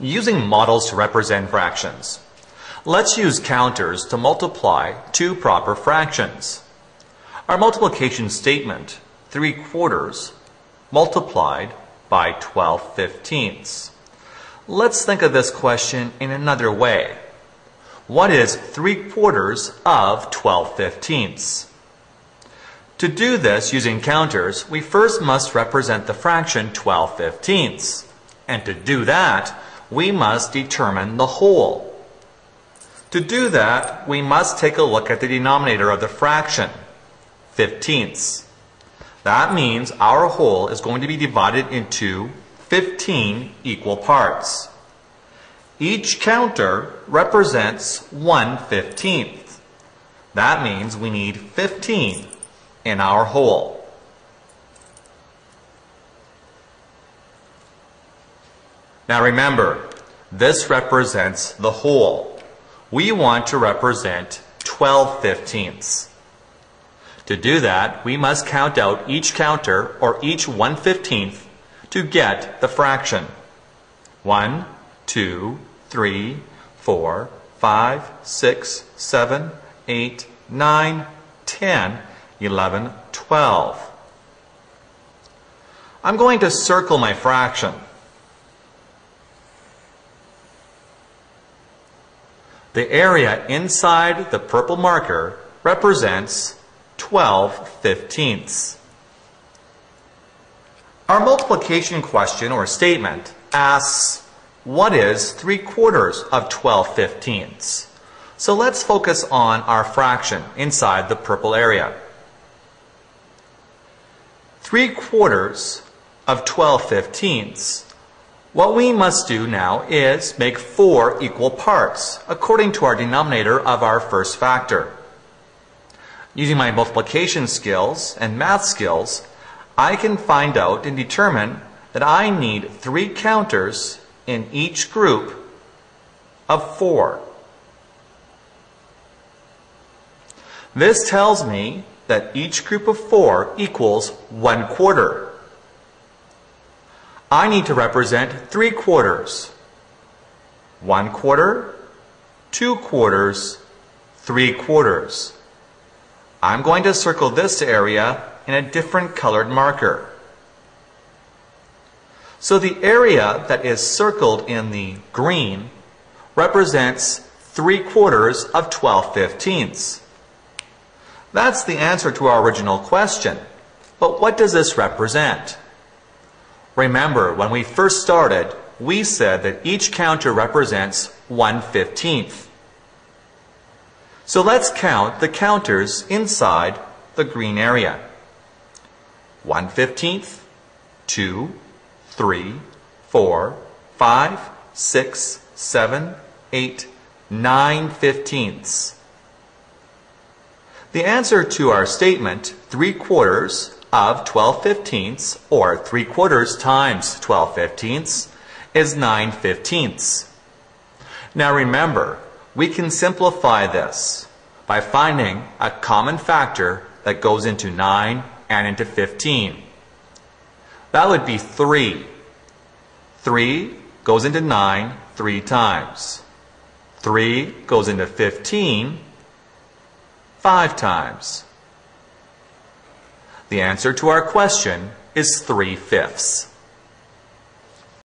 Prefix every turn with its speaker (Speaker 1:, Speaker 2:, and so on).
Speaker 1: using models to represent fractions. Let's use counters to multiply two proper fractions. Our multiplication statement, 3 quarters multiplied by 12 fifteenths. Let's think of this question in another way. What is 3 quarters of 12 fifteenths? To do this using counters, we first must represent the fraction 12 fifteenths. And to do that, we must determine the whole. To do that, we must take a look at the denominator of the fraction, fifteenths. That means our whole is going to be divided into 15 equal parts. Each counter represents 1 15th. That means we need 15 in our whole. Now remember, this represents the whole. We want to represent 12 fifteenths. To do that, we must count out each counter or each 1 15th to get the fraction. 1, 2, 3, 4, 5, 6, 7, 8, 9, 10, 11, 12. I'm going to circle my fraction. The area inside the purple marker represents 12 fifteenths. Our multiplication question or statement asks, what is 3 quarters of 12 fifteenths? So let's focus on our fraction inside the purple area. 3 quarters of 12 fifteenths. What we must do now is make four equal parts according to our denominator of our first factor. Using my multiplication skills and math skills, I can find out and determine that I need three counters in each group of four. This tells me that each group of four equals one quarter. I need to represent three quarters. One quarter, two quarters, three quarters. I'm going to circle this area in a different colored marker. So the area that is circled in the green represents 3 quarters of 12 fifteenths. That's the answer to our original question. But what does this represent? Remember, when we first started, we said that each counter represents 1 15th. So let's count the counters inside the green area. 1 15th, 2, 3, 4, 5, 6, 7, 8, 9 fifteenths. The answer to our statement, 3 quarters of 12 fifteenths, or 3 quarters times 12 fifteenths, is 9 fifteenths. Now remember, we can simplify this by finding a common factor that goes into 9 and into 15. That would be 3. 3 goes into 9 three times. 3 goes into 15 five times. The answer to our question is 3 fifths.